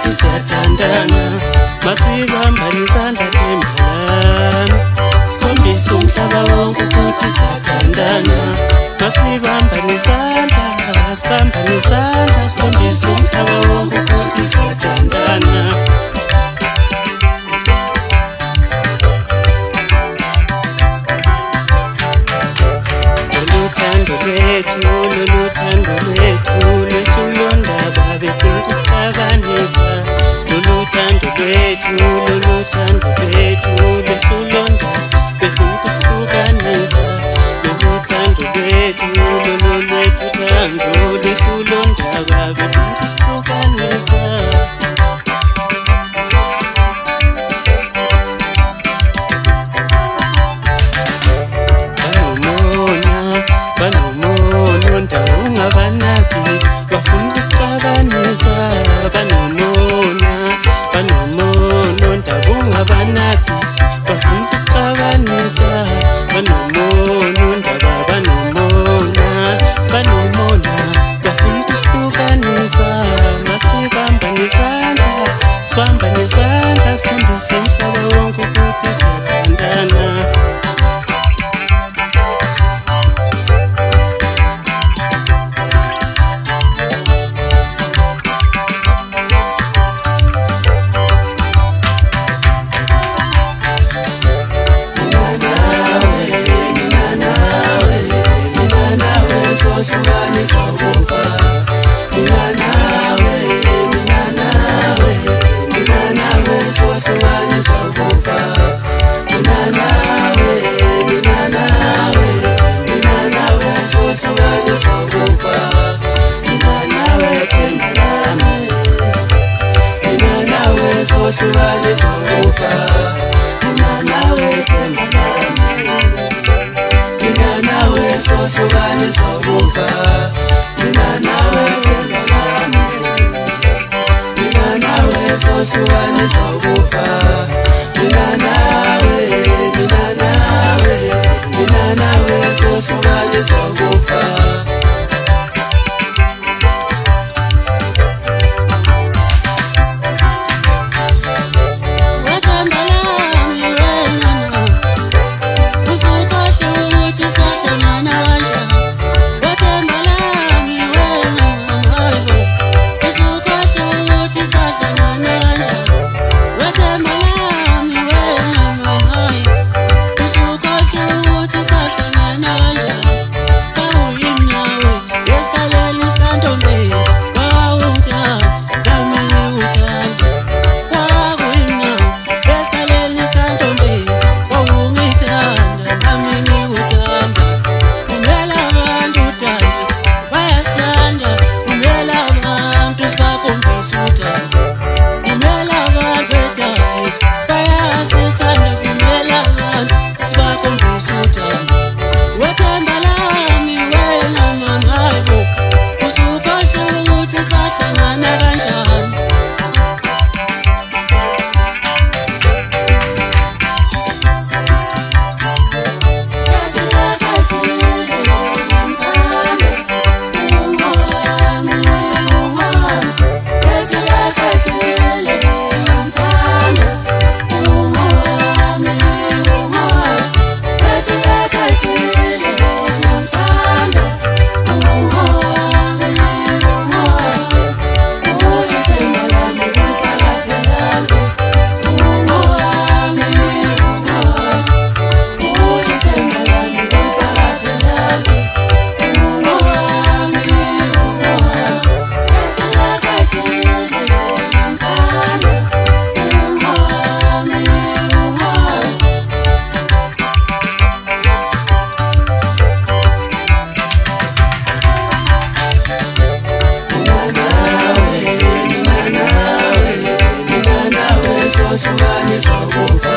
tisathandana masivambanisandla tembalana sikhombise umhlaba wonke ukuthi sathandana masivambanisandla sibambanisandla sikhombise umhlaba wonke ukuthi sathandana oluthando lwethu loluthando lwethu lwesuyo bebefuna ukusihlakanisa loluthando lwethu loluthando vanaki vafundiska vanesa vanomonunda vavanomona vanomona vafundiskukanesa masivamba nesana vamba Nilani over. Nilani ni sokufa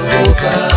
Nina